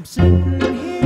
I'm sitting here.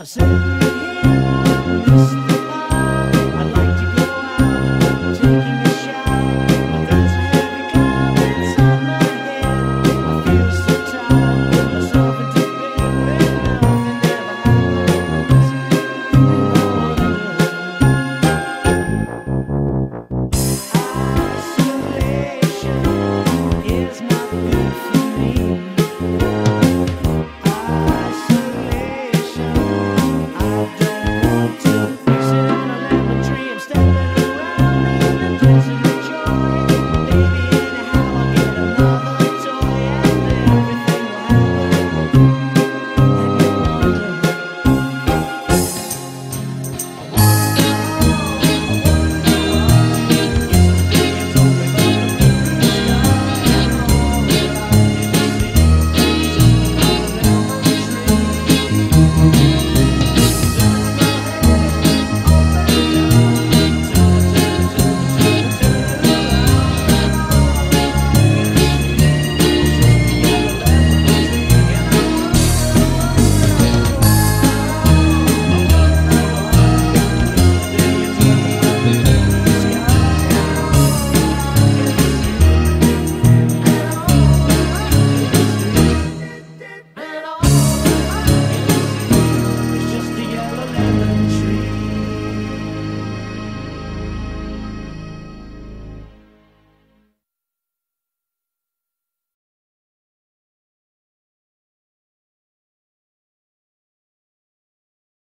I said.